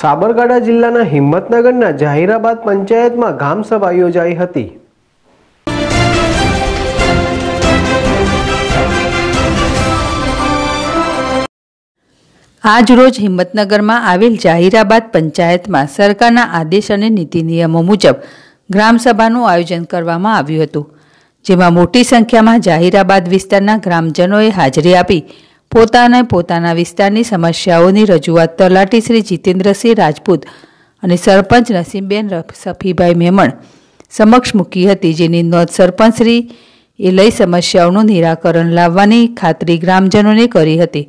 સાબરકાંઠા જિલ્લાના હિંમતનગરના જાહેરાબાદ પંચાયતમાં ગામસભા યોજાઈ હતી. આજ રોજ હિંમતનગરમાં આવેલ જાહેરાબાદ પંચાયતમાં સરકારના આદેશ અને નીતિ નિયમો મુજબ ગ્રામસભાનું આયોજન કરવામાં આવ્યું હતું, જેમાં મોટી સંખ્યામાં જાહેરાબાદ વિસ્તારના ગ્રામજનોએ હાજરી આપી પોતાને પોતાના વિસ્તારની સમસ્યાઓની રજૂઆત તલાટી શ્રી જીતેન્દ્રસિંહ રાજપૂત અને સરપંચ નસીમબેન સફીભાઈ મેમણ સમક્ષ મૂકી હતી, જેની નોંધ સરપંચશ્રી એ લઈ સમસ્યાઓનું નિરાકરણ લાવવાની ખાતરી ગ્રામજનોને કરી હતી.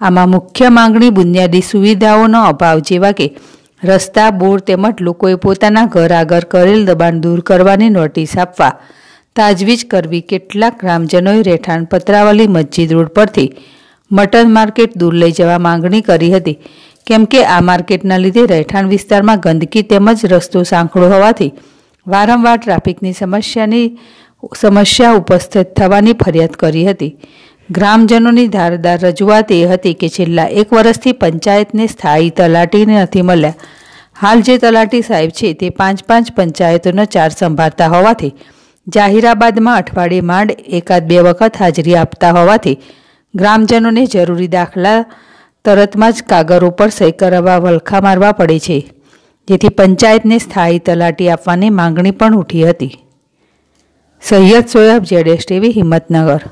આમાં મુખ્ય માંગણી બુનિયાદી સુવિધાઓનો અભાવ જેવા કે રસ્તા, બોર તેમજ લોકોએ પોતાના ઘર આગળ કરેલ દબાણ દૂર કરવાની નોટિસ આપવા, તાજવીજ કરવી. કેટલાક ગ્રામજનોએ રહેઠાણ પત્રાવલી મસ્જિદ રોડ પરથી મટન માર્કેટ દૂર લઈ જવા માંગણી કરી હતી. કેમ કે આ માર્કેટના લીધે રહેઠાણ વિસ્તારમાં ગંદકી તેમજ રસ્તો સાંકડો હોવાથી વારંવાર ટ્રાફિકની સમસ્યાની સમસ્યા ઉપસ્થિત થવાની ફરિયાદ કરી હતી. ગ્રામજનોની ધારદાર રજૂઆત એ હતી કે છેલ્લા એક વર્ષથી પંચાયતને સ્થાયી તલાટીને નથી મળ્યા. હાલ જે તલાટી સાહેબ છે તે પાંચ પાંચ પંચાયતોનો ચાર સંભાળતા હોવાથી જાહેરાબાદમાં અઠવાડિયે માંડ એકાદ બે વખત હાજરી આપતા હોવાથી ગ્રામજનોને જરૂરી દાખલા તરતમાં જ કાગળ ઉપર સહી કરાવવા વલખા મારવા પડે છે, જેથી પંચાયતને સ્થાયી તલાટી આપવાની માંગણી પણ ઉઠી હતી. સૈયદ સોયબ, જેડેશ ટીવી, હિંમતનગર.